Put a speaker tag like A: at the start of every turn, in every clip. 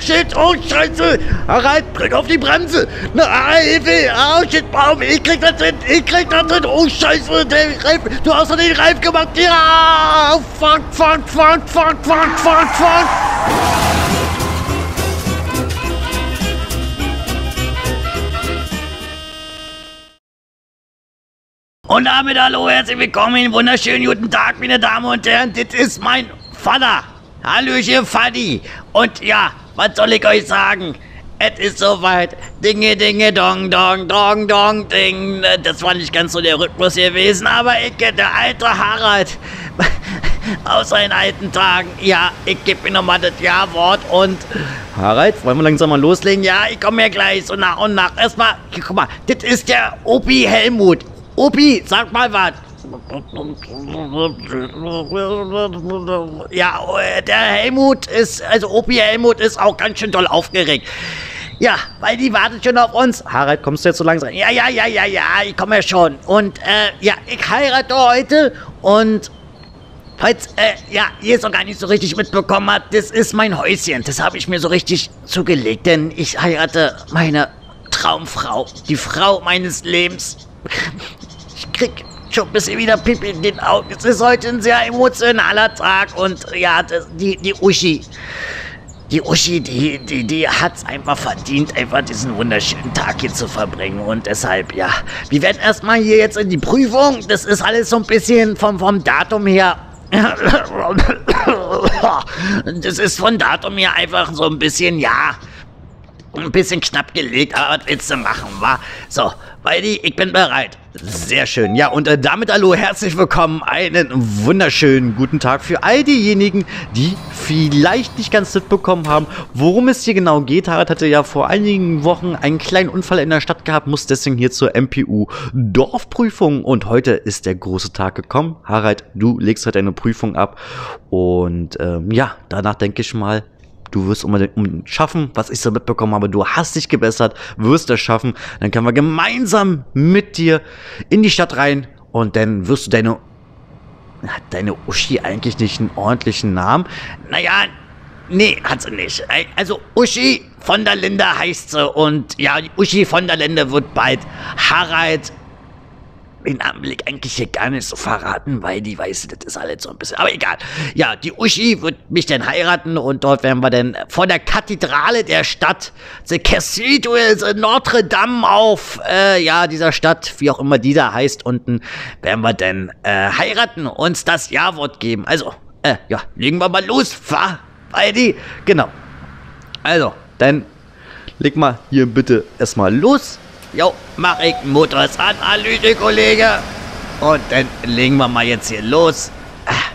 A: Shit, oh Scheiße! Harald, drück auf die Bremse! Na, ah, Hilfe! Oh shit, Baum, ich krieg das hin! Ich krieg das hin! Oh Scheiße, der Reif, du hast doch den Reif gemacht! Ja! Fuck, fuck, fuck, fuck, fuck, fuck, fuck! Und damit hallo, herzlich willkommen, wunderschönen guten Tag, meine Damen und Herren, das ist mein Vater. Hallöchen, Fadi. Und ja, was soll ich euch sagen? Es ist soweit. Dinge, Dinge, dong, dong, dong, dong, ding. Das war nicht ganz so der Rhythmus gewesen, aber ich, der alte Harald, aus seinen alten Tagen. Ja, ich gebe mir nochmal das Ja-Wort und... Harald, wollen wir langsam mal loslegen? Ja, ich komme ja gleich so nach und nach. Erstmal, guck mal, das ist der Opi Helmut. Opi, sag mal was. Ja, der Helmut ist, also Opi Helmut ist auch ganz schön doll aufgeregt. Ja, weil die wartet schon auf uns. Harald, kommst du jetzt so langsam? Ja, ja, ja, ja, ja, ich komme ja schon. Und, äh, ja, ich heirate heute und Falls, äh, ja, ihr es noch gar nicht so richtig mitbekommen habt, das ist mein Häuschen. Das habe ich mir so richtig zugelegt, denn ich heirate meine Traumfrau. Die Frau meines Lebens. Ich krieg schon ein bisschen wieder Pipi in den Augen. Es ist heute ein sehr emotionaler Tag und ja, das, die, die Uschi. Die Uschi, die, die, die hat's einfach verdient, einfach diesen wunderschönen Tag hier zu verbringen. Und deshalb, ja, wir werden erstmal hier jetzt in die Prüfung. Das ist alles so ein bisschen vom, vom Datum her. Das ist von Datum her einfach so ein bisschen, ja, ein bisschen knapp gelegt, aber was willst du machen, wa? So, Weidi, ich bin bereit. Sehr schön. Ja, und äh, damit hallo, herzlich willkommen. Einen wunderschönen guten Tag für all diejenigen, die vielleicht nicht ganz mitbekommen haben, worum es hier genau geht. Harald hatte ja vor einigen Wochen einen kleinen Unfall in der Stadt gehabt, muss deswegen hier zur MPU Dorfprüfung und heute ist der große Tag gekommen. Harald, du legst heute eine Prüfung ab und ähm, ja, danach denke ich mal, du wirst unbedingt schaffen, was ich so mitbekommen habe. Du hast dich gebessert, wirst es schaffen. Dann können wir gemeinsam mit dir in die Stadt rein und dann wirst du deine. Hat deine Uschi eigentlich nicht einen ordentlichen Namen? Naja, nee, hat sie nicht. Also Uschi von der Linde heißt sie und ja, Uschi von der Linde wird bald Harald den ich eigentlich hier gar nicht so verraten, weil die weiß, das ist alles so ein bisschen. Aber egal. Ja, die Uschi wird mich dann heiraten und dort werden wir dann vor der Kathedrale der Stadt, the Cathedral, the Notre Dame auf, äh, ja, dieser Stadt, wie auch immer die da heißt, unten, werden wir dann äh, heiraten, uns das Ja-Wort geben. Also, äh, ja, legen wir mal los, fahr, Heidi. Genau. Also, dann leg mal hier bitte erstmal los. Jo, mach ich Alüde, Kollege. Und dann legen wir mal jetzt hier los. Ah,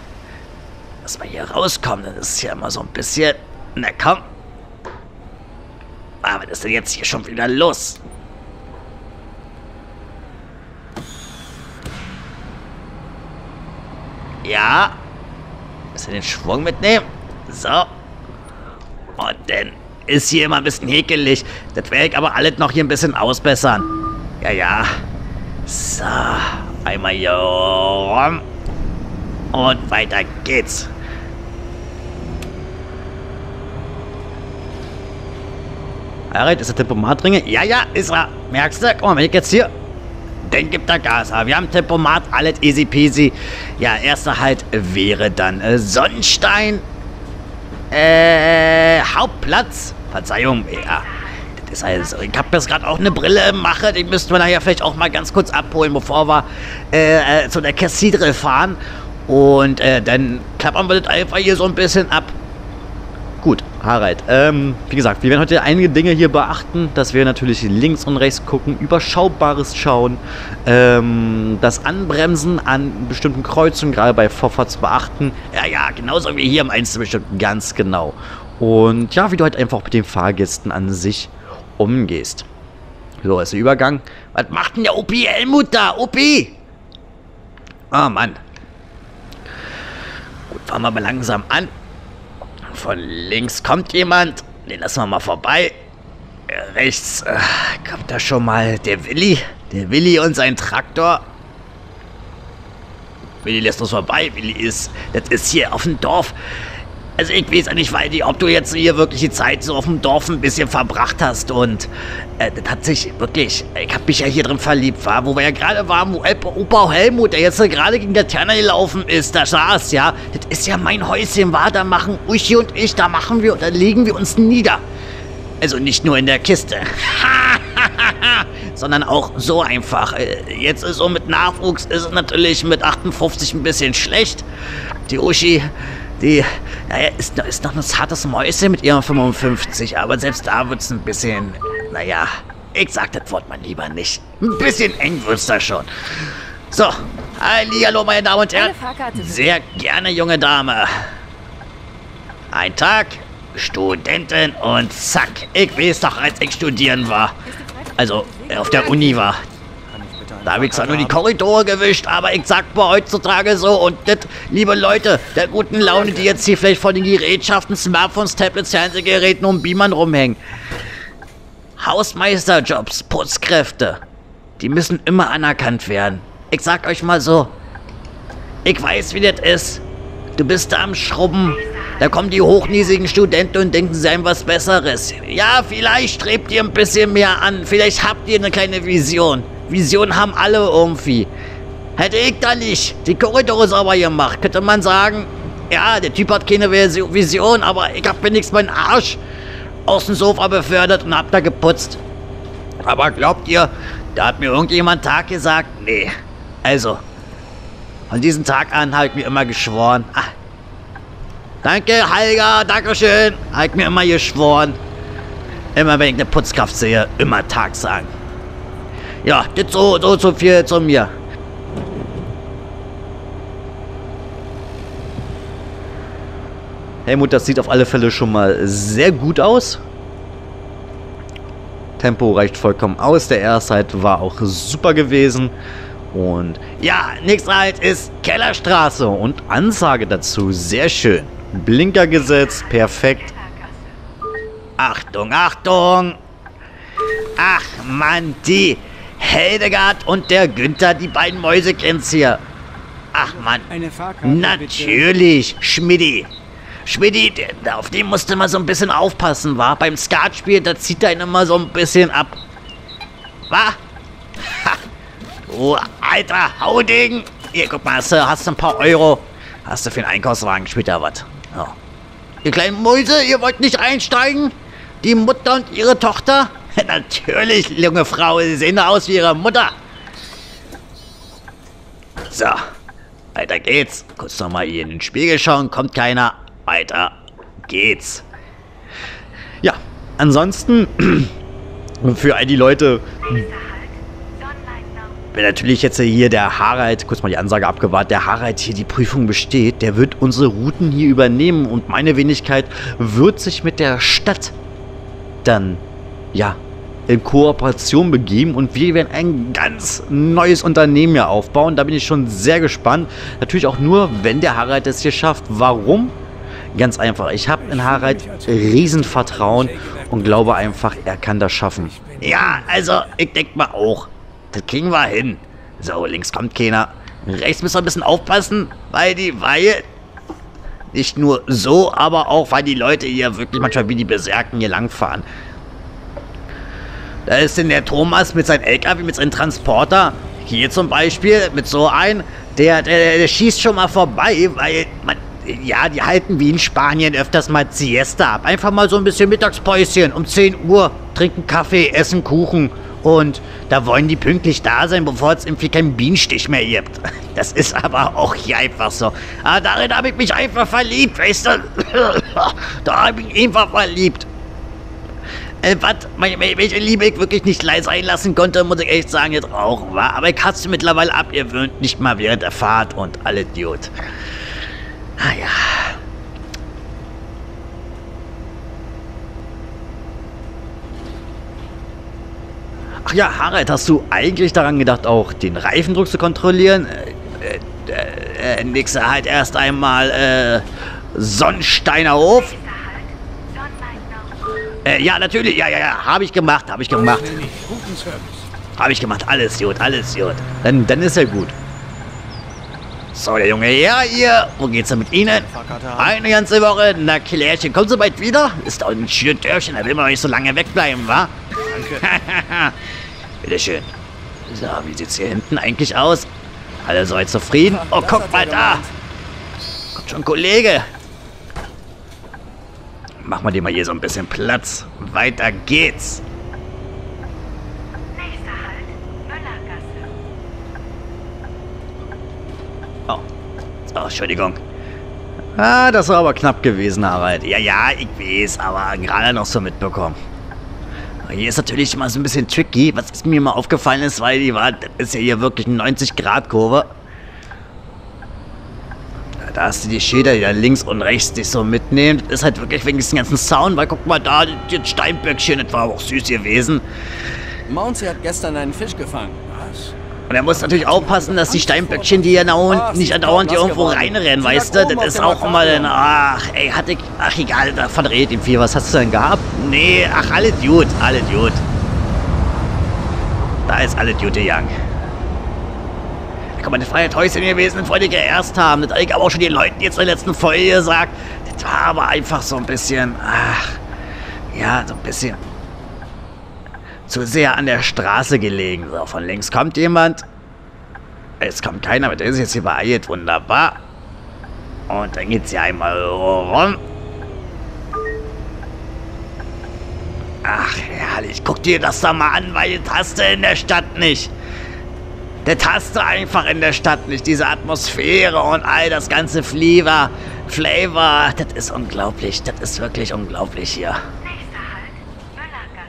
A: dass wir hier rauskommen, das ist ja immer so ein bisschen... Na komm. Aber was ist denn jetzt hier schon wieder los? Ja. Müssen wir den Schwung mitnehmen? So. Und dann ist hier immer ein bisschen häkelig. Das werde ich aber alles noch hier ein bisschen ausbessern. Ja, ja. So, einmal hier rum. Und weiter geht's. Alright, ist der Tempomat dringe? Ja, ja, ist er. Merkst du? Guck mal, wenn ich jetzt hier... Dann gibt er Gas. Aber wir haben Tempomat, alles easy peasy. Ja, erster Halt wäre dann äh, Sonnenstein. Äh, Hauptplatz. Verzeihung, ja. Das heißt, ich habe jetzt gerade auch eine Brille im Mache, die müssten wir nachher vielleicht auch mal ganz kurz abholen, bevor wir äh, äh zu der Cathedral fahren. Und äh, dann klappern wir das einfach hier so ein bisschen ab. Gut, Harald. Ähm, wie gesagt, wir werden heute einige Dinge hier beachten, dass wir natürlich links und rechts gucken, überschaubares schauen, ähm, das Anbremsen an bestimmten Kreuzungen, gerade bei Vorfahrts beachten. Ja, ja, genauso wie hier im Einzelbestimmten, ganz genau. Und ja, wie du halt einfach mit den Fahrgästen an sich umgehst. So, ist der Übergang. Was macht denn der Opi Helmut da? Opi! Ah, oh, Mann. Gut, fahren wir mal langsam an. Von links kommt jemand. Den lassen wir mal vorbei. Rechts äh, kommt da schon mal der Willi. Der Willi und sein Traktor. Willi lässt uns vorbei. Willi ist, das ist hier auf dem Dorf. Also ich weiß ja nicht, Waldi, ob du jetzt hier wirklich die Zeit so auf dem Dorf ein bisschen verbracht hast und äh, das hat sich wirklich, ich hab mich ja hier drin verliebt, war, wo wir ja gerade waren, wo Opa Helmut, der jetzt gerade gegen der Terner gelaufen ist, da saß, ja, das ist ja mein Häuschen, war, da machen Uschi und ich, da machen wir und da legen wir uns nieder. Also nicht nur in der Kiste. sondern auch so einfach. Äh, jetzt ist so mit Nachwuchs ist es natürlich mit 58 ein bisschen schlecht. Die Uschi, die naja, ist, ist noch ein zartes Mäuschen mit ihrem 55, aber selbst da wird es ein bisschen, naja, ich sag das Wort mal lieber nicht. Ein bisschen eng wird's da schon. So, hallo meine Damen und Herren. Sehr gerne, junge Dame. Ein Tag, Studentin und zack. Ich weiß doch, als ich studieren war. Also, auf der Uni war. Da habe ich zwar nur die Korridore gewischt, aber ich sag mal heutzutage so und das, liebe Leute, der guten Laune, die jetzt hier vielleicht vor den Gerätschaften, Smartphones, Tablets, Fernsehgeräten und Beamern rumhängen. Hausmeisterjobs, Putzkräfte, die müssen immer anerkannt werden. Ich sag euch mal so, ich weiß, wie das ist. Du bist da am Schrubben, da kommen die hochnäsigen Studenten und denken, sie seien was Besseres. Ja, vielleicht strebt ihr ein bisschen mehr an, vielleicht habt ihr eine kleine Vision. Vision haben alle irgendwie. Hätte ich da nicht die Korridore sauber gemacht, könnte man sagen, ja, der Typ hat keine Vision, aber ich hab wenigstens meinen Arsch aus dem Sofa befördert und hab da geputzt. Aber glaubt ihr, da hat mir irgendjemand Tag gesagt? Nee. Also, von diesem Tag an habe ich mir immer geschworen. Ah, danke, Helga, Dankeschön. Habe ich mir immer geschworen. Immer wenn ich eine Putzkraft sehe, immer Tag sagen. Ja, das so, so, so viel zu mir. Helmut, das sieht auf alle Fälle schon mal sehr gut aus. Tempo reicht vollkommen aus. Der erste halt war auch super gewesen. Und ja, nächster halt ist Kellerstraße und Ansage dazu. Sehr schön. Blinker gesetzt, perfekt. Achtung, Achtung! Ach Mann, die Heldegard und der Günther, die beiden Mäusekränz hier. Ach Mann. Natürlich, Schmidti. Schmidti, auf den musste man so ein bisschen aufpassen, war. Beim Skatspiel, da zieht er ihn immer so ein bisschen ab. Wa? Ha. Du alter Hauding. Hier, guck mal, hast du, hast du ein paar Euro. Hast du für den Einkaufswagen später was. So. Ihr kleinen Mäuse, ihr wollt nicht einsteigen? Die Mutter und ihre Tochter? Natürlich, junge Frau, Sie sehen aus wie Ihre Mutter. So, weiter geht's. Kurz nochmal hier in den Spiegel schauen, kommt keiner. Weiter geht's. Ja, ansonsten für all die Leute, wenn natürlich jetzt hier der Harald, kurz mal die Ansage abgewartet, der Harald hier die Prüfung besteht, der wird unsere Routen hier übernehmen und meine Wenigkeit wird sich mit der Stadt dann, ja, in Kooperation begeben und wir werden ein ganz neues Unternehmen hier aufbauen. Da bin ich schon sehr gespannt. Natürlich auch nur, wenn der Harald es hier schafft. Warum? Ganz einfach. Ich habe in Harald Riesenvertrauen und glaube einfach, er kann das schaffen. Ja, also ich denke mal auch. Das kriegen wir hin. So, links kommt keiner. Rechts müssen wir ein bisschen aufpassen, weil die Weihe nicht nur so, aber auch, weil die Leute hier wirklich manchmal wie die Berserken hier langfahren. Da ist denn der Thomas mit seinem LKW, mit seinem Transporter, hier zum Beispiel, mit so einem, der, der, der schießt schon mal vorbei, weil man, ja, die halten wie in Spanien öfters mal Siesta ab. Einfach mal so ein bisschen Mittagspäuschen um 10 Uhr, trinken Kaffee, essen Kuchen. Und da wollen die pünktlich da sein, bevor es irgendwie keinen Bienenstich mehr gibt. Das ist aber auch hier einfach so. Aber darin habe ich mich einfach verliebt, weißt du? da habe ich mich einfach verliebt. Äh, was, welche Liebe ich wirklich nicht leise einlassen konnte, muss ich echt sagen, jetzt rauchen war. Aber ich sie mittlerweile abgewöhnt, nicht mal während der Fahrt und alle Dude. Ah ja. Ach ja, Harald, hast du eigentlich daran gedacht, auch den Reifendruck zu kontrollieren? Äh, äh, äh, nix halt erst einmal, äh, Sonnensteiner Hof. Äh, ja, natürlich. Ja, ja, ja. Habe ich gemacht. Habe ich gemacht. Habe ich gemacht. Alles gut. Alles gut. Dann, dann ist er gut. So, der Junge Herr hier. Wo geht's denn mit Ihnen? Eine ganze Woche. Na, Klärchen, kommen Sie bald wieder? Ist doch ein schönes Dörfchen, da will man nicht so lange wegbleiben, wa?
B: Danke.
A: Bitteschön. So, wie sieht's hier hinten eigentlich aus? Alle soweit zufrieden? Oh, guck mal da. Kommt schon ein Kollege. Machen wir dir mal hier so ein bisschen Platz. Weiter geht's.
C: Nächster Halt, Müllergasse.
A: Oh. So, Entschuldigung. Ah, das war aber knapp gewesen, Harald. Ja, ja, ich weiß, aber gerade noch so mitbekommen. Hier ist natürlich immer so ein bisschen tricky. Was mir mal aufgefallen ist, weil die war, das ist ja hier wirklich eine 90-Grad-Kurve. Da hast du die Schilder, die da links und rechts dich so mitnehmen. Das ist halt wirklich wegen diesem ganzen Sound, weil guck mal da, das Steinböckchen, das war auch süß gewesen.
B: Mouncy hat gestern einen Fisch gefangen. Was?
A: Und er muss natürlich aufpassen, dass die Steinböckchen, die hier dauernd, nicht andauernd hier irgendwo reinrennen, weißt du? Das ist auch immer dann, ach, ey, hatte ich, ach egal, da verdreht ihm viel. Was hast du denn gehabt? Nee, ach, alles gut, alles gut. Da ist alles gut gegangen. Mal, das war ja Häuschen gewesen, das wollte ich ja erst haben. Das habe ich aber auch schon den Leuten jetzt in der letzten Folge gesagt. Das war aber einfach so ein bisschen, ach, ja, so ein bisschen zu sehr an der Straße gelegen. So, von links kommt jemand. Es kommt keiner, aber der ist jetzt hier beeilt. Wunderbar. Und dann geht's hier einmal rum. Ach, herrlich. Guck dir das doch mal an, weil das hast du in der Stadt nicht. Das hast du einfach in der Stadt nicht. Diese Atmosphäre und all das ganze Flavor. Flavor. Das ist unglaublich. Das ist wirklich unglaublich hier.
C: Nächster Halt.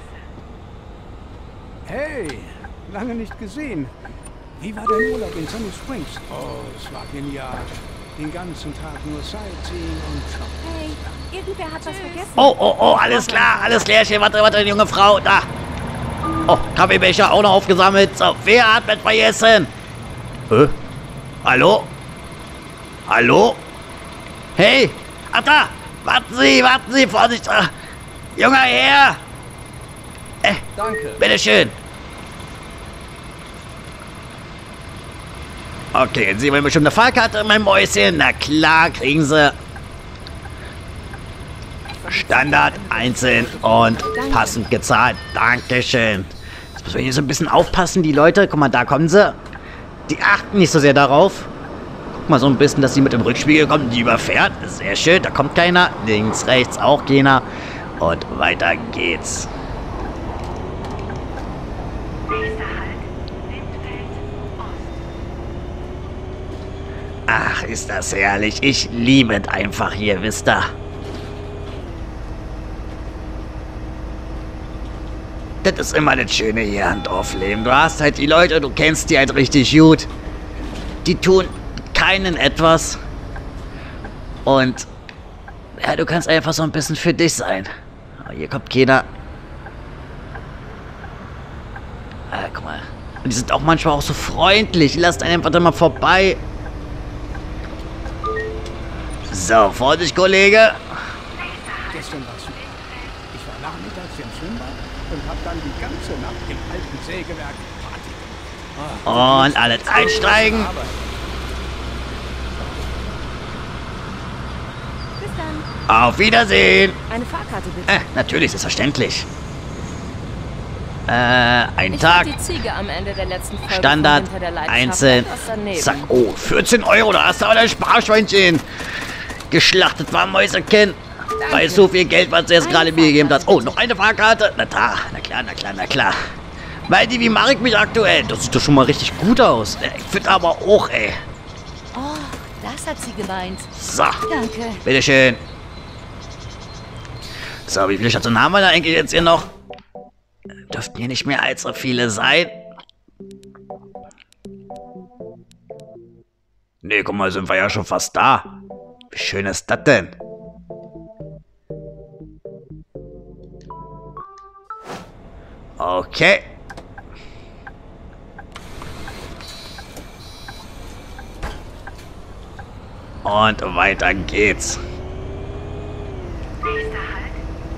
D: Hey, lange nicht gesehen. Wie war dein Urlaub in Sunny Springs? Oh, es war genial. Den ganzen Tag nur Sightseeing und Shoppen.
E: Hey, irgendwer hat was vergessen.
A: Oh, oh, oh, alles klar, alles klärchen. Warte, warte, junge Frau, da. Oh, Kaffeebecher auch noch aufgesammelt. So, wer hat mit vergessen? Hä? Hallo? Hallo? Hey, ach da, warten Sie, warten Sie, Vorsicht. Ah, Junger Herr,
B: Danke.
A: bitteschön. Okay, Sie wollen bestimmt eine Fahrkarte, mein Mäuschen. Na klar, kriegen Sie. Standard, einzeln und passend gezahlt. Dankeschön. Jetzt müssen wir hier so ein bisschen aufpassen, die Leute. Guck mal, da kommen sie. Die achten nicht so sehr darauf. Guck mal so ein bisschen, dass sie mit dem Rückspiegel kommt, die überfährt. Sehr schön, da kommt keiner. Links, rechts auch keiner. Und weiter geht's. Ach, ist das herrlich. Ich liebe es einfach hier, wisst ihr. Das ist immer das Schöne hier am Dorfleben. Du hast halt die Leute, du kennst die halt richtig gut. Die tun keinen etwas. Und ja, du kannst einfach so ein bisschen für dich sein. Aber hier kommt keiner. Ah, guck mal. Und die sind auch manchmal auch so freundlich. Lasst einen einfach da mal vorbei. So, Vorsicht, Kollege.
D: Gestern war super. Ich war nachmittags im Schwimmbad und hab dann die ganze Nacht im alten Sägewerk Party gemacht.
A: Und alles einsteigen. Auf Wiedersehen.
E: Eine Fahrkarte bitte.
A: Äh, natürlich, selbstverständlich. Äh, ein
E: Ich
A: Tag. Standard, einzeln.
E: daneben.
A: Zack. Oh, 14 Euro, da hast du aber dein Sparschweinchen geschlachtet, war Mäuserchen. Bei so viel Geld, was du jetzt gerade mir gegeben hast. Oh, noch eine Fahrkarte? Na da, na klar, na klar, na klar. Weil die, wie mache ich mich aktuell? Das sieht doch schon mal richtig gut aus. Äh, Ich finde aber auch, ey.
E: Oh, das hat sie gemeint.
A: So,
E: Danke.
A: bitteschön. So, wie viele Stationen haben wir da eigentlich jetzt hier noch? Dürften hier nicht mehr allzu viele sein. Nee, guck mal, sind wir ja schon fast da. Wie schön ist das denn? Okay. Und weiter geht's.
C: Nächster Halt,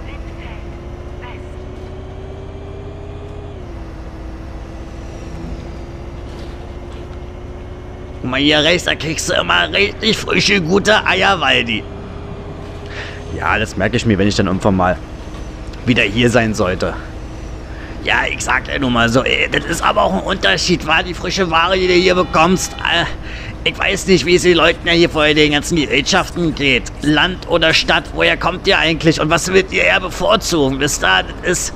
C: Lindfeld West.
A: Guck mal hier rechts, da kriegst du immer richtig frische, gute Eier, Waldi. Ja, das merke ich mir, wenn ich dann irgendwann mal wieder hier sein sollte. Ja, ich sag dir nur mal so, ey, das ist aber auch ein Unterschied, war die frische Ware, die du hier bekommst. Äh, ich weiß nicht, wie es den Leuten ja hier vor den ganzen Gerätschaften geht. Land oder Stadt, woher kommt ihr eigentlich und was wird ihr eher bevorzugen? Ihr, das ist,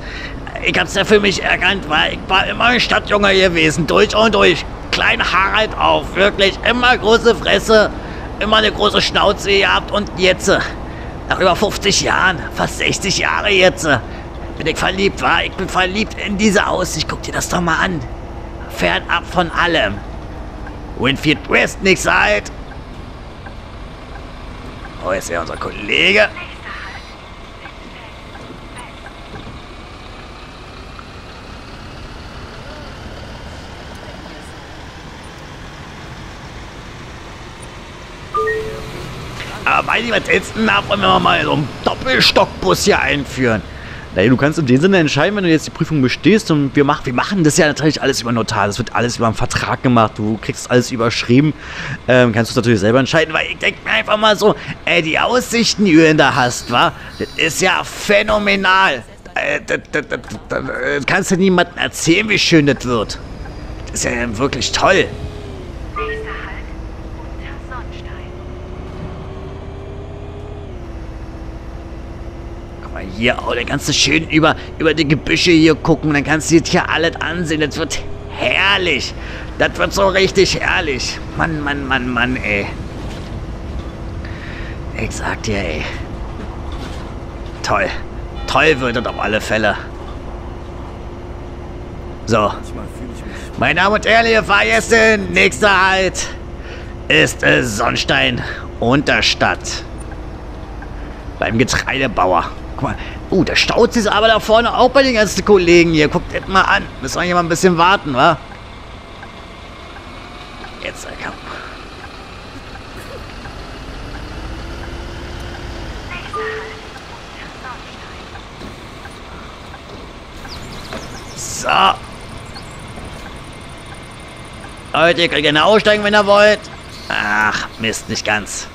A: ich hab's ja für mich erkannt, weil ich war immer ein Stadtjunge gewesen, durch und durch. Klein Harald auf, wirklich immer große Fresse, immer eine große Schnauze gehabt und jetzt, äh, nach über 50 Jahren, fast 60 Jahre jetzt, äh, bin ich verliebt, war. Ich bin verliebt in diese Aussicht. Guck dir das doch mal an. Fernab von allem. Winfield West nicht seid. Oh, ist ja unser Kollege. Aber bei du denn ab, wenn wir mal so einen Doppelstockbus hier einführen? Naja, du kannst in dem Sinne entscheiden, wenn du jetzt die Prüfung bestehst und wir, mach, wir machen das ja natürlich alles über Notar. Das wird alles über einen Vertrag gemacht. Du kriegst alles überschrieben. Ähm, kannst du natürlich selber entscheiden, weil ich denke mir einfach mal so, ey, die Aussichten, die du da hast, wa? Das ist ja phänomenal. Äh, kannst du niemandem erzählen, wie schön das wird. Das ist ja wirklich toll.
C: Nächster Halt. Unter Sonnstein.
A: Guck mal hier, oh, dann kannst du schön über, über die Gebüsche hier gucken. Dann kannst du dir hier alles ansehen. Das wird herrlich. Das wird so richtig herrlich. Mann, Mann, Mann, Mann, ey. Ich sag dir, ey. Toll. Toll wird das auf alle Fälle. So. Meine Damen und Herren, liebe Fahrgäste, nächster Halt ist äh, Sonnstein Unterstadt. Beim Getreidebauer. Mal, uh, da staut sich aber da vorne auch bei den ganzen Kollegen hier. Guckt das mal an. Müssen wir hier mal ein bisschen warten, wa? Jetzt, äh, komm. So. Leute, ihr könnt gerne aussteigen, wenn ihr wollt. Ach, Mist, nicht ganz.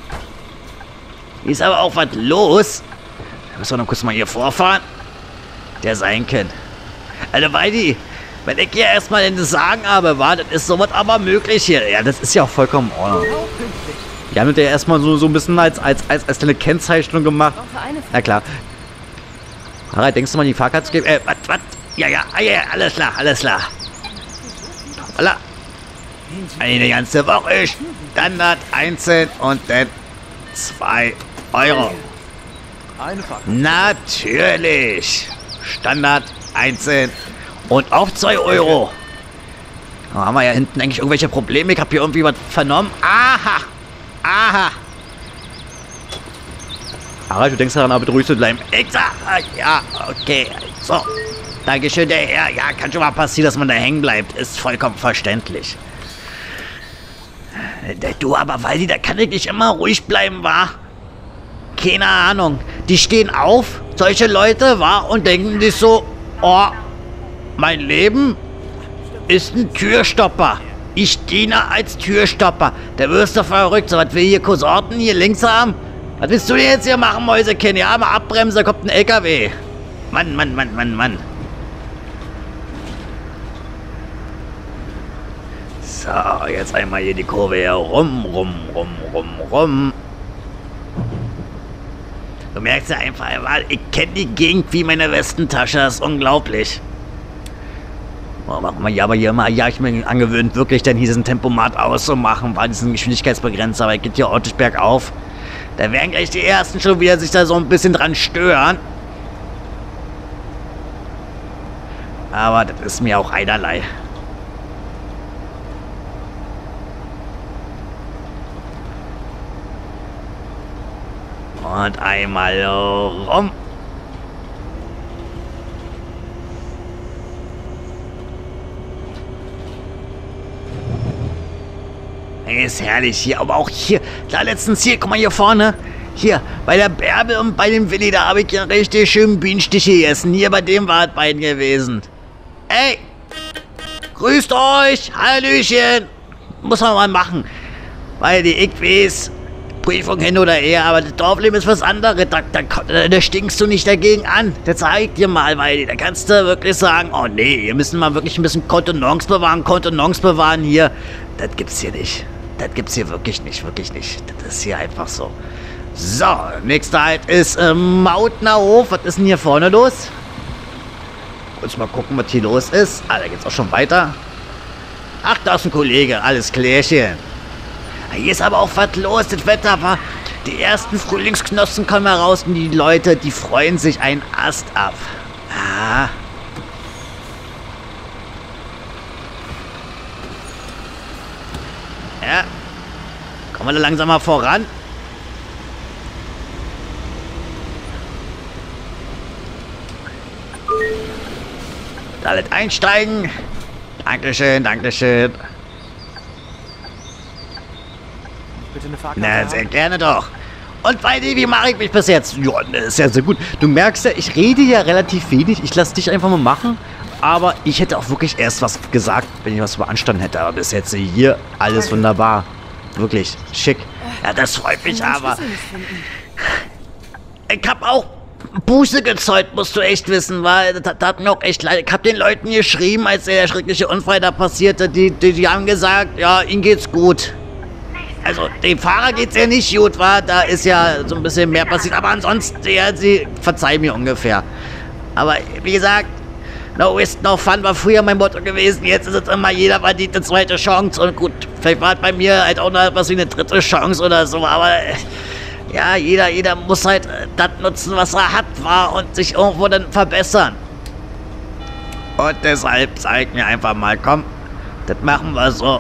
A: Hier ist aber auch was los. Da müssen wir noch kurz mal hier vorfahren. Der sein kann. Also, Weidi, wenn ich hier erstmal in das Sagen habe, war, das ist sowas aber möglich hier. Ja, das ist ja auch vollkommen in Ordnung. Die haben das ja erstmal so, so ein bisschen als, als, als, als eine Kennzeichnung gemacht. Na klar. Harald, denkst du mal, die Fahrkarte zu geben? Äh, was, was? Ja, ja, ah, ja, ja, alles klar, alles klar. Hoppala. Eine ganze Woche Standard einzeln und dann 2 Euro.
B: Eine Fahrt.
A: Natürlich. Standard einzeln und auch 2 Euro. Da haben wir ja hinten eigentlich irgendwelche Probleme. Ich habe hier irgendwie was vernommen. Aha. Aha. Harald, du denkst daran, aber ruhig zu bleiben. Ich sag, ja, okay. So. Dankeschön, der Herr. Ja, kann schon mal passieren, dass man da hängen bleibt. Ist vollkommen verständlich. Äh, Du, aber Waldi, da kann ich nicht immer ruhig bleiben, wa? Keine Ahnung. Die stehen auf, solche Leute, wa? Und denken sich so, oh, mein Leben ist ein Türstopper. Ich diene als Türstopper. Da wirst du verrückt. So, was will hier Kosorten hier links haben? Was willst du denn jetzt hier machen, Mäusekind? Ja, mal abbremsen, da kommt ein LKW. Mann, Mann, Mann, Mann, Mann. So, jetzt einmal hier die Kurve hier rum, rum, rum, rum, rum. Du merkst ja einfach, ich kenne die Gegend wie meine Westentasche. Das ist unglaublich. Ja aber hier mal, ja, ich bin angewöhnt, wirklich dann diesen Tempomat auszumachen, weil diesen Geschwindigkeitsbegrenzer, aber geht hier ordentlich bergauf. Da werden gleich die ersten schon wieder sich da so ein bisschen dran stören. Aber das ist mir auch einerlei. Und einmal rum. Ist herrlich hier, aber auch hier, da letztens hier, guck mal hier vorne. Hier, bei der Bärbel und bei dem Willi, da habe ich einen richtig schönen Bienenstich gegessen. Hier bei dem war es beiden gewesen. Ey, grüßt euch, Hallöchen. Muss man mal machen. Weil die ich weiß, Prüfung hin oder her, aber das Dorfleben ist was anderes. Da, da, da stinkst du nicht dagegen an. Das zeig ich dir mal, weil da kannst du wirklich sagen, oh nee, wir müssen mal wirklich ein bisschen Kontenance bewahren, Kontenance bewahren hier. Das gibt's hier nicht. Das gibt's hier wirklich nicht, wirklich nicht. Das ist hier einfach so. So, nächster Halt ist äh, Mautnerhof. Was ist denn hier vorne los? Kurz mal gucken, was hier los ist. Ah, da geht's auch schon weiter. Ach, da ist ein Kollege. Alles klärchen. Hier ist aber auch was los. Das Wetter war... Die ersten Frühlingsknospen kommen heraus und die Leute, die freuen sich einen Ast ab. Ah. Ja. Kommen wir da langsam mal voran. Alles einsteigen. Dankeschön, Dankeschön.
B: Bitte eine Fahrkarte
A: Na,
B: haben?
A: sehr gerne doch. Und Weidi, wie mache ich mich bis jetzt? Ja, ist ja sehr gut. Du merkst ja, ich rede ja relativ wenig. Ich lasse dich einfach mal machen. Aber ich hätte auch wirklich erst was gesagt, wenn ich was überanstanden hätte. Aber bis jetzt hier alles wunderbar. Wirklich schick. Ja, das freut mich aber. Ich hab auch Buße gezollt, musst du echt wissen, weil das, das hat mir auch echt leid. Ich hab den Leuten geschrieben, als der schreckliche Unfall da passierte. Die, die, die haben gesagt, ja, ihnen geht's gut. Also, dem Fahrer geht's ja nicht gut, war. Da ist ja so ein bisschen mehr passiert. Aber ansonsten, ja, sie verzeihen mir ungefähr. Aber wie gesagt, no risk, no fun war früher mein Motto gewesen. Jetzt ist es immer, jeder verdient eine zweite Chance. Und gut, vielleicht war es bei mir halt auch noch was wie eine dritte Chance oder so. Aber ja, jeder, jeder muss halt äh, das nutzen, was er hat, war und sich irgendwo dann verbessern. Und deshalb zeig mir einfach mal, komm, das machen wir so.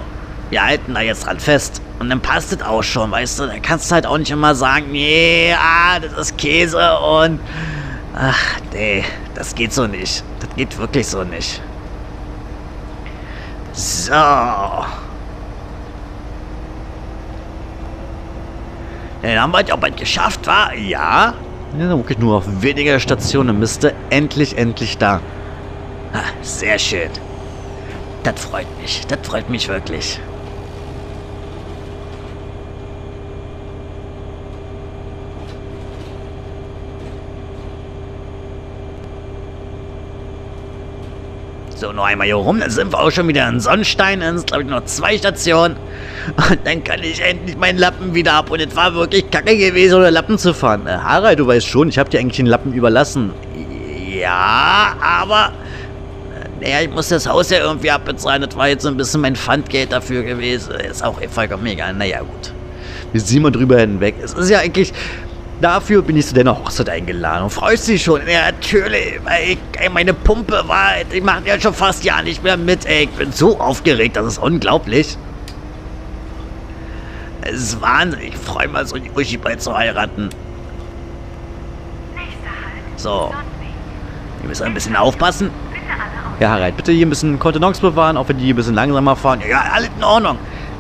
A: Wir halten da jetzt dran fest. Und dann passt es auch schon, weißt du? Dann kannst du halt auch nicht immer sagen, nee, ah, das ist Käse und... Ach, nee, das geht so nicht. Das geht wirklich so nicht. So. Dann haben wir es auch bald geschafft, war? Ja. Ja, wirklich nur auf weniger Stationen müsste endlich, endlich da. Ah, sehr schön. Das freut mich. Das freut mich wirklich. So, noch einmal hier rum, dann sind wir auch schon wieder in Sonnenstein. Dann sind, glaube ich, noch zwei Stationen. Und dann kann ich endlich meinen Lappen wieder ab. Und es war wirklich kacke gewesen, ohne Lappen zu fahren. Äh, Harald, du weißt schon, ich habe dir eigentlich den Lappen überlassen. Ja, aber... äh, Naja, ich muss das Haus ja irgendwie abbezahlen. Das war jetzt so ein bisschen mein Pfandgeld dafür gewesen. Ist auch vollkommen egal. Naja, gut. Wir sehen mal drüber hinweg. Es ist ja eigentlich... Dafür bin ich zu deiner Hochzeit eingeladen. Und freust dich schon? Ja, natürlich. Weil ich, ey, meine Pumpe war... Die macht ja schon fast ja nicht mehr mit. Ey, ich bin so aufgeregt. Das ist unglaublich. Es ist Wahnsinn. Ich freue mich so, die Uschi bald zu heiraten. So. Wir müssen ein bisschen aufpassen. Ja, Harald, bitte hier ein bisschen Kontenance bewahren, auch wenn die hier ein bisschen langsamer fahren. Ja, alles in Ordnung.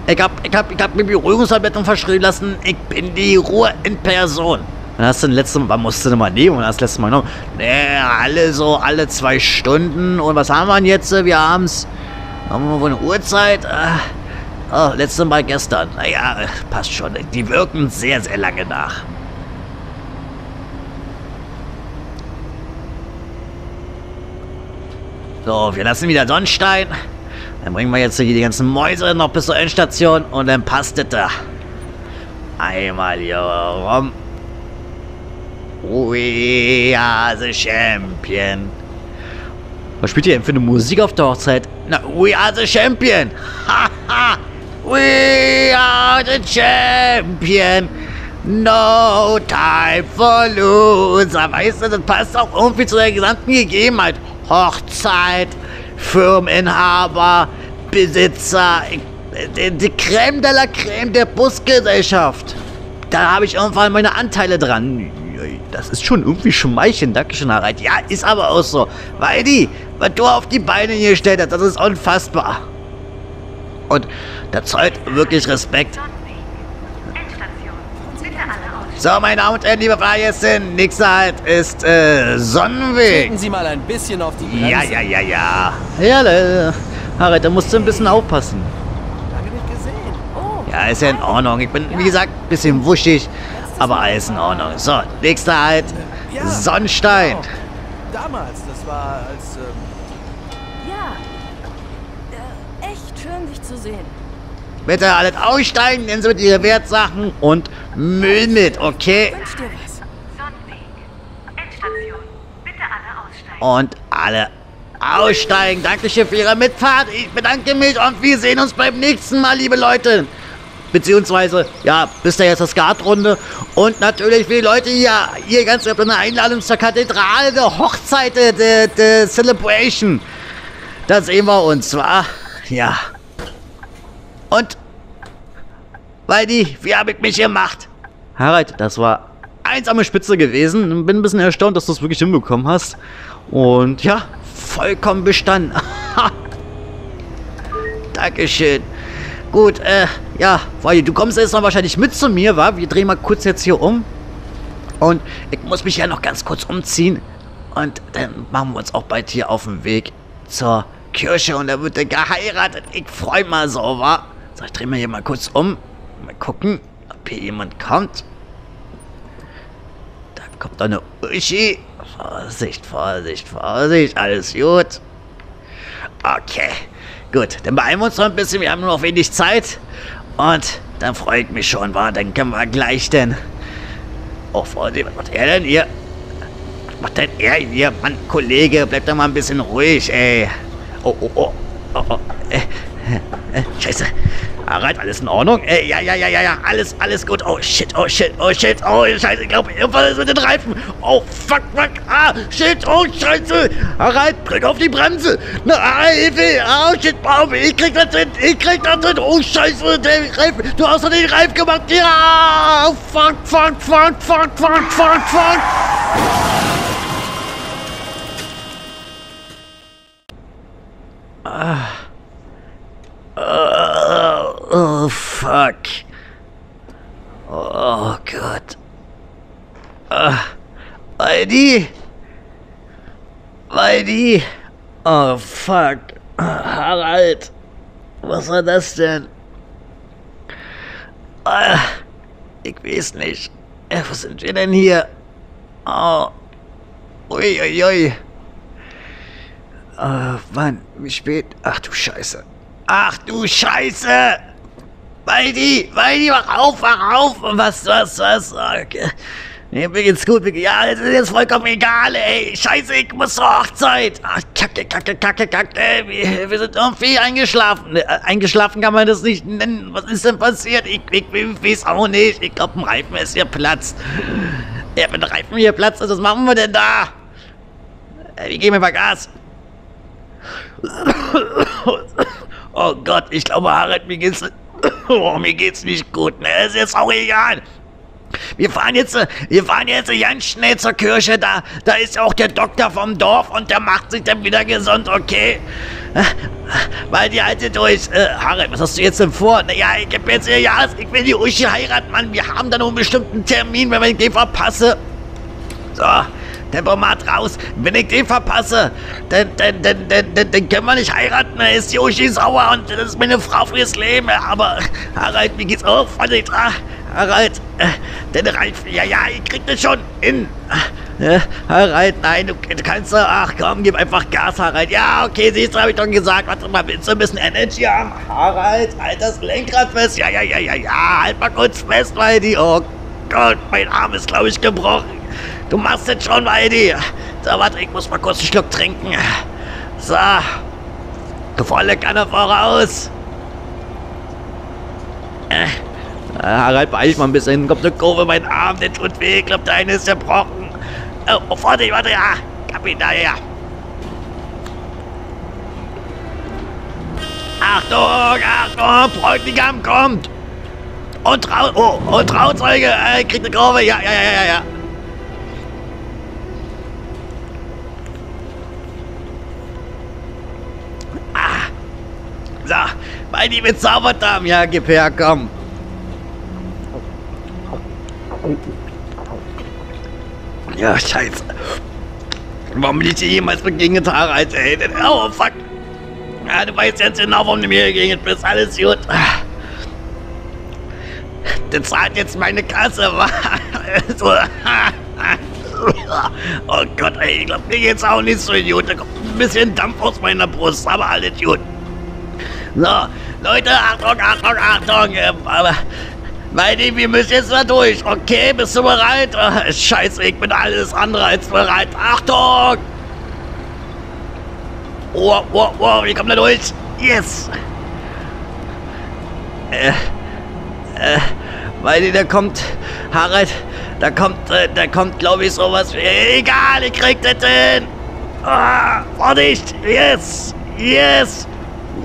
A: Ich hab, ich hab, ich hab mir Beruhigungstabletten verschrieben lassen. Ich bin die Ruhe in Person. Dann hast du ein letztes Mal, musst du mal nehmen? Und hast das letzte Mal genommen? Nee, alle so, alle zwei Stunden. Und was haben wir denn jetzt? Wir haben's, haben wir wohl eine Uhrzeit? Äh, Oh, letztes Mal gestern. Naja, passt schon. Die wirken sehr, sehr lange nach. So, wir lassen wieder Sonnenstein. Dann bringen wir jetzt hier die ganzen Mäuse noch bis zur Endstation und dann passt es da. Einmal hier rum. We are the champion. Was spielt ihr denn für eine Musik auf der Hochzeit? Na, we are the champion. Haha. we are the champion. No time for loser. Weißt du, das passt auch irgendwie zu der gesamten Gegebenheit. Hochzeit, Firmeninhaber, Besitzer, die, Creme de la Creme der Busgesellschaft. Da habe ich irgendwann meine Anteile dran. Das ist schon irgendwie schmeichelnd. Dankeschön, Harald. Ja, ist aber auch so. Weil die, was du auf die Beine gestellt hast, das ist unfassbar. Und das zollt wirklich Respekt.
C: Sonnenweg. Endstation. Bitte alle aus.
A: So, meine Damen und Herren, liebe Fahrgäste, nächster Halt ist äh, Sonnenweg.
B: Treten Sie mal ein bisschen auf die Bremse.
A: Ja, ja, ja, ja. Ja, Harald, da musst du ein bisschen aufpassen.
B: Lange nicht gesehen. Oh,
A: Ja, ist ja in Ordnung. Ich bin, wie gesagt, ein bisschen wuschig, aber alles in Ordnung. So, nächster halt.
B: Ja,
A: Sonnenstein.
B: genau. Damals, das war als. Ähm,
E: Ja. Äh, echt schön, dich zu sehen.
A: Bitte alles aussteigen, nehmen Sie mit Ihre Wertsachen und Müll mit, okay? Und alle aussteigen. Dankeschön für Ihre Mitfahrt. Ich bedanke mich und wir sehen uns beim nächsten Mal, liebe Leute. Beziehungsweise, ja, bis da jetzt das Skatrunde. Und natürlich für die Leute hier, hier ganz auf eine Einladung zur Kathedrale, der Hochzeit, der, der, der Celebration. Da sehen wir uns, wa? Ja. Und, Waldi, wie habe ich mich gemacht? Harald, das war einsame Spitze gewesen. Bin ein bisschen erstaunt, dass du es wirklich hinbekommen hast. Und ja, vollkommen bestanden. Dankeschön. Gut, äh, ja, Waldi, du kommst jetzt noch wahrscheinlich mit zu mir, wa? Wir drehen mal kurz jetzt hier um. Und ich muss mich ja noch ganz kurz umziehen. Und dann machen wir uns auch bald hier auf den Weg zur Kirche und da wird er geheiratet. Ich freue mal so, wa? So, ich drehe mal hier mal kurz um. Mal gucken, ob hier jemand kommt. Da kommt eine Uschi. Vorsicht, Vorsicht, Vorsicht. Alles gut. Okay. Gut, dann beeilen wir uns noch ein bisschen. Wir haben nur noch wenig Zeit. Und dann freue ich mich schon, wa? Dann können wir gleich denn. Oh, Vorsicht, was macht er denn hier? Was macht denn er hier? Mann, Kollege, bleib doch mal ein bisschen ruhig, ey. Oh, oh, oh. oh, oh. Äh, äh, äh, scheiße. Harald, alles in Ordnung? Äh, ja, ja, ja, ja, ja, alles, alles gut. Oh, shit, oh, shit, oh, shit, oh, scheiße, ich glaube, irgendwas ist mit den Reifen. Oh, fuck, fuck, ah, shit, oh, scheiße. Harald, drück auf die Bremse. Na, ah, Hilfe, ah, shit, Baum, ich krieg das hin, ich krieg das hin. Oh, scheiße, der Reifen, du hast doch den Reifen gemacht. Ja, fuck, fuck, fuck, fuck, fuck, fuck, fuck. Oh, oh, fuck. Oh Gott. Ah, Heidi. Heidi. Oh fuck. Harald. Was war das denn? Ah, ich weiß nicht. Wo sind wir denn hier? Oh. Ui, ui, ui. Ah, wann? Wie spät? Ach du Scheiße. Ach du Scheiße! Weidi, Weidi, wach auf, wach auf! Was, was, was? Okay. Nee, mir geht's gut, mir geht's, ja, das ist jetzt vollkommen egal, ey. Scheiße, ich muss zur Hochzeit. Ach, kacke, kacke, kacke, kacke. Wir, wir sind irgendwie eingeschlafen. Äh, Eingeschlafen kann man das nicht nennen. Was ist denn passiert? Ich, ich, ich weiß auch nicht. Ich glaube, ein Reifen ist hier platzt. Ja, wenn der Reifen hier platzt, was machen wir denn da? Äh, Wie geben wir mal Gas? Oh Gott, ich glaube, Harald, mir geht's, oh, mir geht's nicht gut. Ne, ist jetzt auch egal. Wir fahren jetzt, äh, wir fahren jetzt ganz schnell zur Kirche. Da, da ist auch der Doktor vom Dorf und der macht sich dann wieder gesund, okay? Äh, Weil die alte durch. Äh, Harald, was hast du jetzt denn vor? Naja, ich hab jetzt ihr Ja, ich will die Uschi heiraten, Mann. Wir haben da noch einen bestimmten Termin, wenn ich den verpasse. So, Tempomat raus. Wenn ich den verpasse, dann, dann, dann, dann, dann, können wir nicht heiraten. Dann ist Uschi sauer und das ist meine Frau fürs Leben. Aber Harald, wie geht's auf? Vorsicht, ah, Harald, äh, deine Reifen, ja, ja, ich krieg das schon hin. Äh, Harald, nein, du, du kannst doch, ach komm, gib einfach Gas, Harald. Ja, okay, siehst du, hab ich doch gesagt. Warte mal, willst du ein bisschen Energy haben? Harald, halt das Lenkrad fest. Ja, ja, ja, ja, ja, halt mal kurz fest, weil die, oh Gott, mein Arm ist, glaube ich, gebrochen. Du machst es schon, Waldi. So, warte, ich muss mal kurz einen Schluck trinken. So. Volle Kanne voraus. Äh. Harald, beeil mal ein bisschen. Kommt eine Kurve, mein Arm, der tut weh. Ich glaube, der eine ist zerbrochen. Oh, oh Vorsicht, warte, ja. Kapitän, ja. Achtung, Achtung, Bräutigam kommt. Und, Trau oh, und Trauzeuge äh, kriegt eine Kurve. Ja, ja, ja, ja, ja. Ah. So, weil die bezaubert haben. Ja, gib her, komm. Ja, scheiße. Warum bin ich dir jemals begegnet, Harald, ey? Oh, fuck. Ja, du weißt jetzt genau, warum du mir begegnet bist. Alles gut. bitte zahlt jetzt meine Kasse. wa? Oh Gott, ey, ich glaube, mir geht's auch nicht so gut. Da kommt ein bisschen Dampf aus meiner Brust, aber alles gut. So, Leute, Achtung, Achtung, Achtung. Aber, Meini, wir müssen jetzt da durch. Okay, bist du bereit? Ah, Scheiße, ich bin alles andere als bereit. Achtung! Wow, wow, wow, wir kommen da durch. Yes! Äh, äh, Meini, da kommt, Harald, da kommt, äh, da kommt, glaube ich, sowas. Egal, ich krieg das hin. Ah, Vorsicht, yes, yes.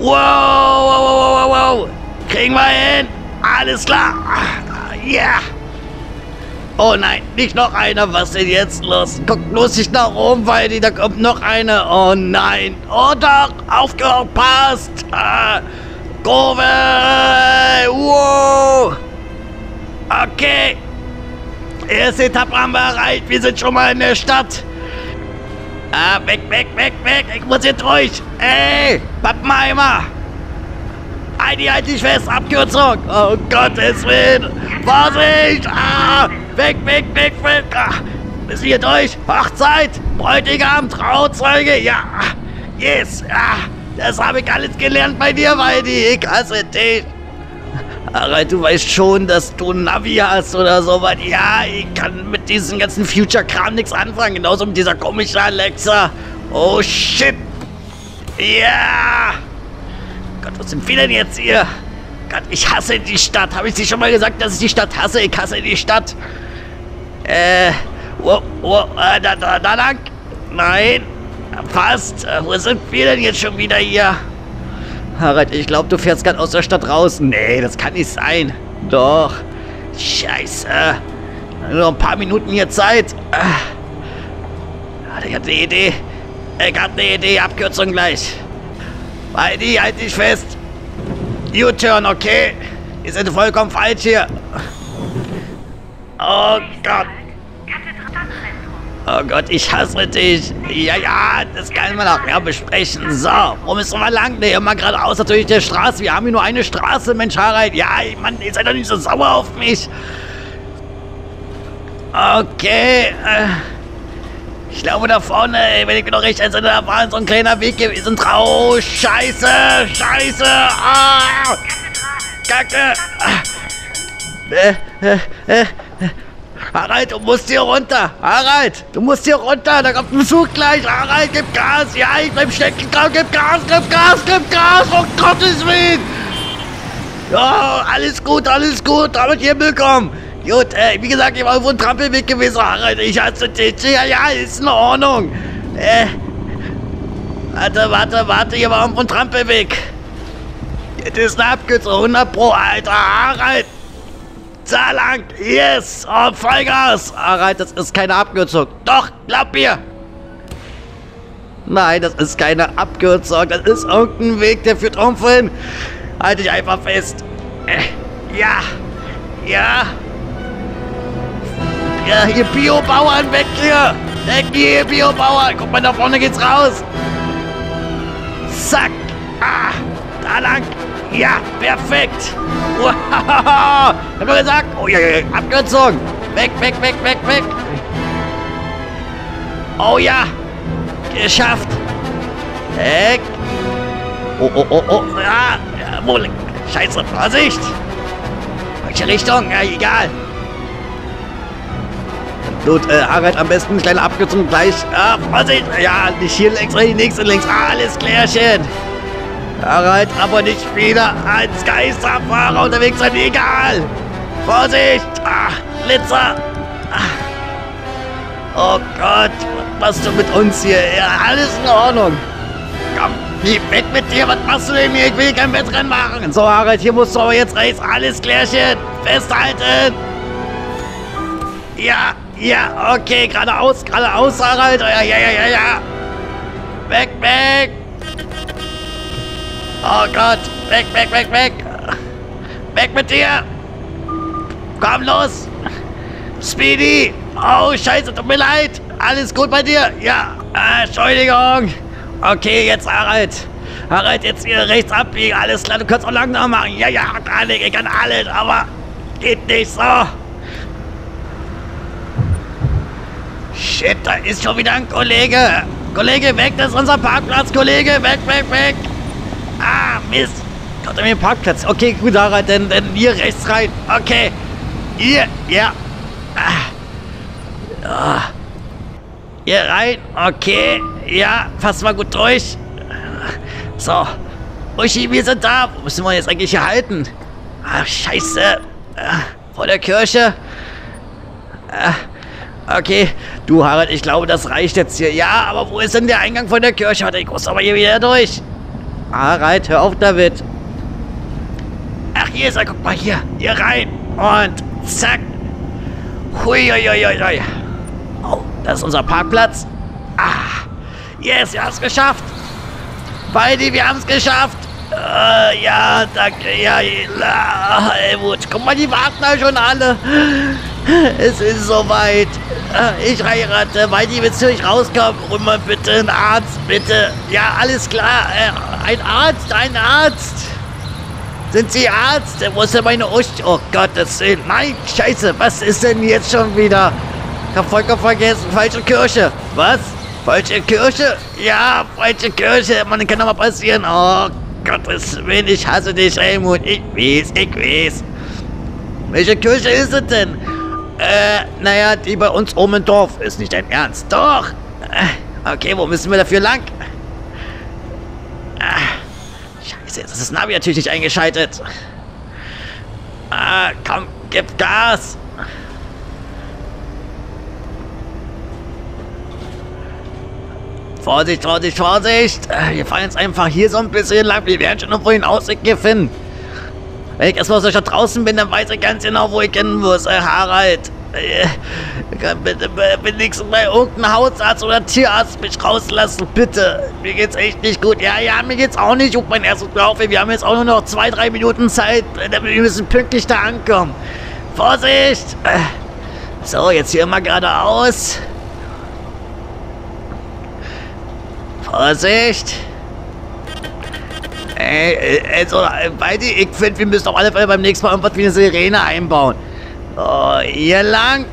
A: Wow, wow, wow, wow, wow. Kriegen wir hin. Alles klar. Ah, Yeah. Oh nein, nicht noch einer. Was denn jetzt los? Guck bloß nicht nach oben, weil die, da kommt noch eine. Oh nein. Oh doch, aufgepasst. Ah, Kurve. Wow. Okay. Erste Etappe haben wir erreicht. Wir sind schon mal in der Stadt. Ah, weg, weg, weg, weg. Ich muss hier durch. Ey, Pappenheimer. Heidi, halt dich fest. Abkürzung. Oh Gottes Willen. Vorsicht. Ah, weg, weg, weg, weg. Ah, du hier durch? Hochzeit. Bräutigam, Trauzeuge. Ja. Yes. Ah, das habe ich alles gelernt bei dir, Heidi. Ich hasse dich. Harald, du weißt schon, dass du ein Navi hast oder sowas. Ja, ich kann mit diesem ganzen Future-Kram nichts anfangen. Genauso mit dieser komischen Alexa. Oh, shit. Ja. Gott, was sind wir denn jetzt hier? Gott, ich hasse die Stadt. Habe ich dir schon mal gesagt, dass ich die Stadt hasse? Ich hasse die Stadt. Äh, wo, wo, äh, da, da, da lang? Nein. Fast. Äh, wo sind wir denn jetzt schon wieder hier? Harald, ich glaube, du fährst gerade aus der Stadt raus. Nee, das kann nicht sein. Doch. Scheiße. Nur ein paar Minuten hier Zeit. Ah. Ich hab eine Idee. Ich hab eine Idee. Abkürzung gleich. Heidi, halt dich fest. U-Turn, okay? Wir sind vollkommen falsch hier. Oh Gott. Oh Gott, ich hasse dich. Ja, ja, das kann man auch mehr besprechen. So, wo müssen wir lang? Ne, immer geradeaus natürlich der Straße. Wir haben hier nur eine Straße, Mensch, Harald. Ja, Mann, ihr seid doch nicht so sauer auf mich. Okay, äh, ich glaube da vorne, wenn ich mich noch recht entsinne, da war so ein kleiner Weg gewesen. Oh, scheiße, scheiße, ah, Kacke. Ah. Äh, äh, äh. Harald, du musst hier runter. Harald, du musst hier runter. Da kommt ein Zug gleich. Harald, gib Gas. Ja, ich bleib stecken. Komm, gib Gas, gib Gas, gib Gas. Um Gottes Willen. Ja, alles gut, alles gut. Damit hier willkommen. Gut, äh, wie gesagt, ich war irgendwo ein Trampelweg gewesen. Harald, ich hasse dich. Ja, ja, ist in Ordnung. Äh, warte, warte, warte. Hier war irgendwo ein Trampelweg. Das ist eine Abkürzung. 100 Pro, Alter. Harald. Da lang! Yes! Oh, Vollgas! Harald, das ist keine Abkürzung. Doch, glaub mir! Nein, das ist keine Abkürzung. Das ist irgendein Weg, der führt irgendwo hin. Halt dich einfach fest. Äh, ja. Ja. Ja, hier Biobauern weg hier. Weg hier, Biobauern. Guck mal, da vorne geht's raus. Zack. Ah, da lang. Ja, perfekt. Wow. Hab doch gesagt. Oh ja, ja, Abkürzung. Weg, weg, weg, weg, weg. Oh ja. Geschafft. Weg. Oh, oh, oh, oh. Ja, jawohl. Scheiße, Vorsicht. Welche Richtung? Ja, egal. Gut, äh, Harald, am besten kleine Abkürzung gleich. Ah, Vorsicht. Ja, nicht hier links, links und links. Ah, alles klärchen. Harald, aber nicht wieder als Geisterfahrer unterwegs sein. Egal. Vorsicht. Ah, Blitzer. Ah. Oh Gott, was machst du mit uns hier? Ja, alles in Ordnung. Komm, geh weg mit dir. Was machst du denn hier? Ich will kein Wettrennen machen. So, Harald, hier musst du aber jetzt rechts. Alles klärchen. Festhalten. Ja, ja, okay. Geradeaus, geradeaus, Harald. Ja, ja, ja, ja, ja. Weg, weg. Oh Gott. Weg, weg, weg, weg. Weg mit dir. Komm los. Speedy. Oh, scheiße, tut mir leid. Alles gut bei dir? Ja. Entschuldigung. Okay, jetzt Harald. Harald, jetzt hier rechts abbiegen. Alles klar, du kannst auch langsam machen. Ja, ja, kann ich. Ich kann alles, aber geht nicht so. Shit, da ist schon wieder ein Kollege. Kollege, weg, das ist unser Parkplatz. Kollege, weg, weg, weg. Ah, Mist. Kommt er mir Parkplatz? Okay, gut, Harald, dann, dann hier rechts rein. Okay. Hier, ja. Ah. Ah. Hier rein, okay. Ja, fass mal gut durch. So. Uschi, wir sind da. Wo müssen wir jetzt eigentlich hier halten? Ach, scheiße. Ah, vor der Kirche. Ah, okay. Du, Harald, ich glaube, das reicht jetzt hier. Ja, aber wo ist denn der Eingang von der Kirche? Warte, ich muss aber hier wieder durch. Harald, hör auf damit. Ach, hier ist er. Guck mal hier. Hier rein. Und zack. Hui, hui, hui, hui. Oh, das ist unser Parkplatz. Ah. Yes, wir haben es geschafft. Beide, wir haben es geschafft. Äh, ja, danke. Ja, ja, Helmut. Guck mal, die warten da schon alle. Es ist soweit. Äh, Ich heirate. Willst du nicht rauskommen? Hol mal bitte einen Arzt, bitte. Ja, alles klar. Äh, Ein Arzt, ein Arzt. Sind Sie Arzt? Wo ist denn meine Usch? Oh Gottes Willen. Nein, scheiße. Was ist denn jetzt schon wieder? Ich hab vollkommen vergessen. Falsche Kirche. Was? Falsche Kirche? Ja, falsche Kirche. Man, kann doch mal passieren. Oh Gottes Willen, ich hasse dich, Helmut. Ich weiß, ich weiß. Welche Kirche ist es denn? Äh, naja, die bei uns oben im Dorf. Ist nicht dein Ernst. Doch. Äh, Okay, wo müssen wir dafür lang? Ah, scheiße, jetzt ist das Navi natürlich nicht eingeschaltet. Ah, komm, gib Gas. Vorsicht, Vorsicht, Vorsicht. Äh, Wir fahren jetzt einfach hier so ein bisschen lang. Wir werden schon noch vorhin Ausweg hier finden. Wenn ich erstmal so schon draußen bin, dann weiß ich ganz genau, wo ich hin muss. Äh, Harald. Äh, kann bitte wenigstens bei irgendeinem Hausarzt oder Tierarzt mich rauslassen, bitte. Mir geht's echt nicht gut. Ja, ja, mir geht's auch nicht gut, mein erstes Lauf. Wir haben jetzt auch nur noch zwei, drei Minuten Zeit. Äh, Wir müssen pünktlich da ankommen. Vorsicht! Äh, So, jetzt hier mal geradeaus. Vorsicht! Ey, also, beide, ich finde, wir müssen auf alle Fälle beim nächsten Mal irgendwas wie eine Sirene einbauen. Oh, hier lang.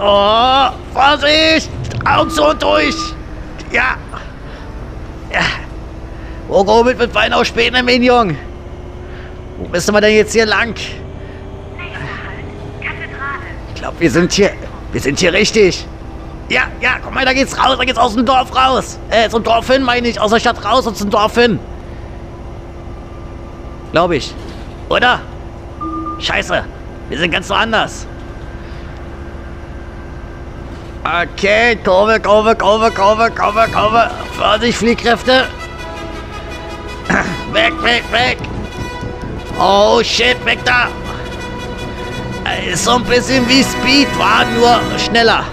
A: Oh, Vorsicht! Augen und durch! Ja! Ja! Wo go mit mit Wein aus Späne, Minion? Wo müssen wir denn jetzt hier lang? Ich glaube, wir sind hier. Wir sind hier richtig. Ja, ja, komm mal, da geht's raus, da geht's aus dem Dorf raus. Äh, zum Dorf hin, meine ich. Aus der Stadt raus und zum Dorf hin. Glaube ich. Oder? Scheiße. Wir sind ganz woanders. Okay, Kurve, Kurve, Kurve, Kurve, Kurve, Kurve. Vorsicht, Fliehkräfte. Weg, weg, weg. Oh, shit, weg da. Äh, Ist so ein bisschen wie Speed, war nur schneller.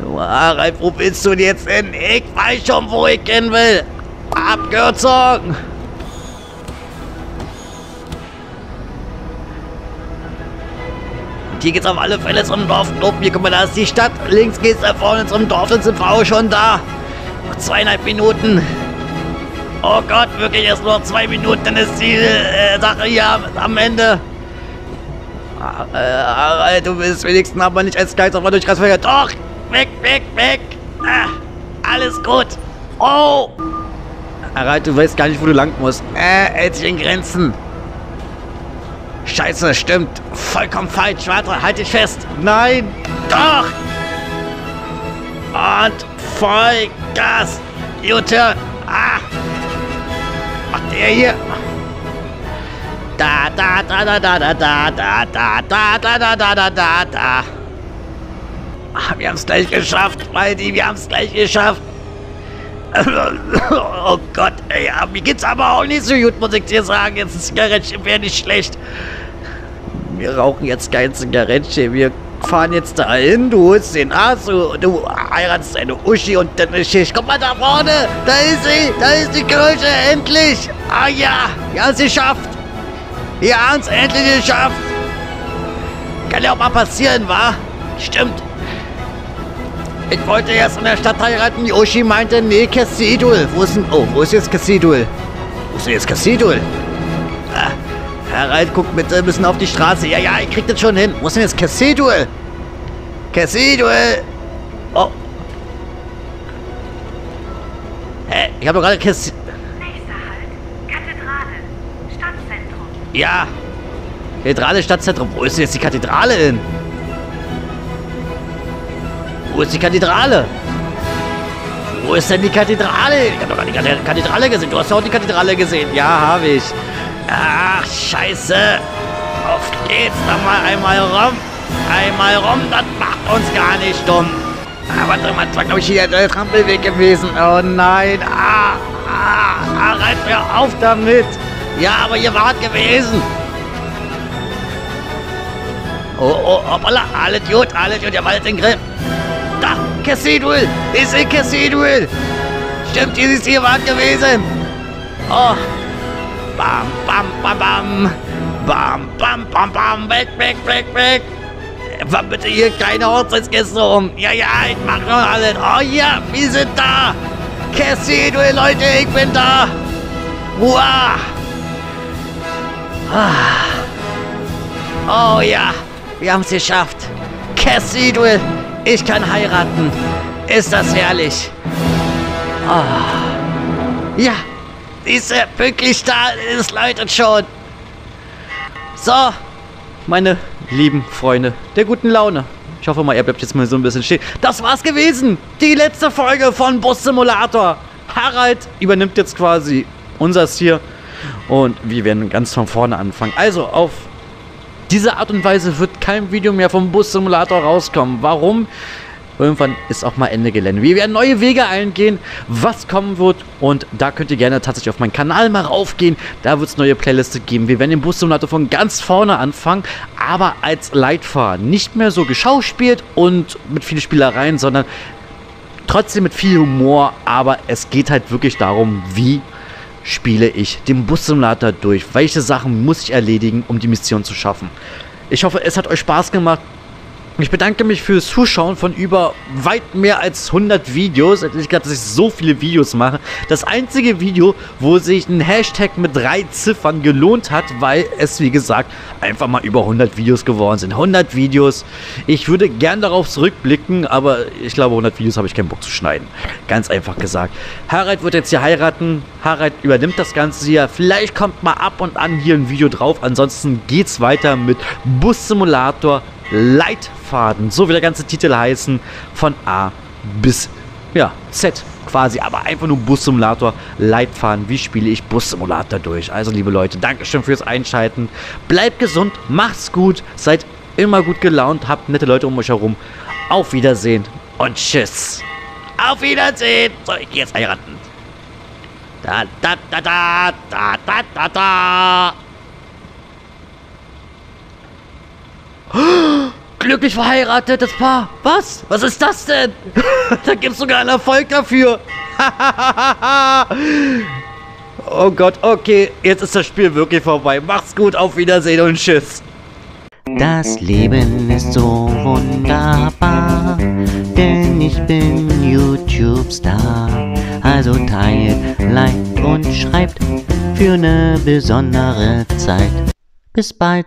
A: Nur, Harald, wo willst du denn jetzt hin? Ich weiß schon, wo ich hin will. Abkürzung. Hier geht's auf alle Fälle zum Dorfclub. Hier, guck mal, da ist die Stadt. Links geht's da vorne zum Dorf, dann sind wir auch schon da. Noch zweieinhalb Minuten. Oh Gott, wirklich erst noch zwei Minuten, dann ist die äh, Sache hier am, Ende. Ah, Äh, du bist wenigstens aber nicht als Geister durch Kreisfeuer. Doch! Weg, weg, weg! Ah, alles gut! Oh! Harald, du weißt gar nicht, wo du lang musst. Äh, hält sich in Grenzen. Scheiße, stimmt. Vollkommen falsch. Warte, halt dich fest. Nein! Doch! Und Vollgas! U-Turn! Ah! Macht der hier? Da, da, da, da, da, da, da, da, da, da, da, da, da, da, da, da. Ah, wir haben es gleich geschafft, Waldi, wir haben es gleich geschafft. Oh Gott, ey, mir geht's aber auch nicht so gut, muss ich dir sagen. Jetzt ein Zigarettchen wäre nicht schlecht. Wir rauchen jetzt kein Zigarettchen. Wir fahren jetzt dahin, du holst den Arzt, du, du heiratest eine Uschi und dann ist Schicht. Guck mal da vorne, da ist sie, da ist die Kirche, endlich. Ah ja, wir haben es geschafft. Wir haben endlich geschafft. Kann ja auch mal passieren, wa? Stimmt. Ich wollte erst in der Stadt heiraten. Uschi meinte, nee, Cassidul. Wo ist denn... Oh, wo ist jetzt Cassidul? Wo ist denn jetzt Cassidul? Ah, Harald, guck bitte ein bisschen auf die Straße. Ja, ja, ich krieg das schon hin. Wo ist denn jetzt Cassie-Duell? Cassie-Duell! Oh. Hä? Ich hab doch gerade.
C: Nächster Halt. Kathedrale. Stadtzentrum.
A: Ja. Kathedrale Stadtzentrum. Wo ist denn jetzt die Kathedrale hin? Wo ist die Kathedrale? Wo ist denn die Kathedrale? Ich hab doch gar die Kathedrale gesehen. Du hast doch auch die Kathedrale gesehen. Ja, habe ich. Ach, scheiße. Auf geht's dann mal einmal rum. Einmal rum, das macht uns gar nicht dumm. Ah, warte mal, das war glaube ich hier der Trampelweg gewesen. Oh nein. Ah, ah, ah, reiß mir auf damit. Ja, aber ihr wart gewesen. Oh, oh, hoppala, alles gut, alles gut, ihr wart im Griff. Cathedral, ist in Cathedral. Stimmt, dieses hier war gewesen. Oh, bam, bam, bam, bam. Bam, bam, bam, bam, weg, weg, weg, weg. War bitte hier keine Hochzeitsgäste um. Ja, ja, ich mach noch alles. Oh ja, wir sind da. Cathedral, Leute, ich bin da. Wow. Ah. Oh ja, wir haben es geschafft. Cathedral, ich kann heiraten. Ist das herrlich. Ah. Ja, ist er pünktlich da? Es läutet schon. So, meine lieben Freunde der guten Laune. Ich hoffe mal, ihr bleibt jetzt mal so ein bisschen stehen. Das war's gewesen. Die letzte Folge von Bus Simulator. Harald übernimmt jetzt quasi unseres hier. Und wir werden ganz von vorne anfangen. Also, auf diese Art und Weise wird kein Video mehr vom Bus Simulator rauskommen. Warum? Irgendwann ist auch mal Ende Gelände. Wir werden neue Wege eingehen, was kommen wird. Und da könnt ihr gerne tatsächlich auf meinen Kanal mal raufgehen. Da wird es neue Playliste geben. Wir werden den Bus-Simulator von ganz vorne anfangen, aber als Leitfahrer. Nicht mehr so geschauspielt und mit vielen Spielereien, sondern trotzdem mit viel Humor. Aber es geht halt wirklich darum, wie spiele ich den Bus-Simulator durch. Welche Sachen muss ich erledigen, um die Mission zu schaffen. Ich hoffe, es hat euch Spaß gemacht. Ich bedanke mich fürs Zuschauen von über weit mehr als 100 Videos. Ich gedacht, dass ich so viele Videos mache. Das einzige Video, wo sich ein Hashtag mit drei Ziffern gelohnt hat, weil es, wie gesagt, einfach mal über 100 Videos geworden sind. 100 Videos. Ich würde gern darauf zurückblicken, aber ich glaube, 100 Videos habe ich keinen Bock zu schneiden. Ganz einfach gesagt. Harald wird jetzt hier heiraten. Harald übernimmt das Ganze hier. Vielleicht kommt mal ab und an hier ein Video drauf. Ansonsten geht's weiter mit Bus Simulator Leitfaden, so wie der ganze Titel heißen, von A bis ja, Z quasi, aber einfach nur Bus-Simulator, Leitfaden, wie spiele ich Bus-Simulator durch. Also liebe Leute, Dankeschön fürs Einschalten, bleibt gesund, macht's gut, seid immer gut gelaunt, habt nette Leute um euch herum. Auf Wiedersehen und tschüss. Auf Wiedersehen. So, ich geh jetzt heiraten. Da, da, da, da, da, da, da, da. Glücklich verheiratetes Paar. Was? Was ist das denn? da gibt's sogar einen Erfolg dafür. oh Gott, okay. Jetzt ist das Spiel wirklich vorbei. Macht's gut, auf Wiedersehen und tschüss.
F: Das Leben ist so wunderbar, denn ich bin YouTube-Star. Also teilt, liked und schreibt für eine besondere Zeit. Bis bald.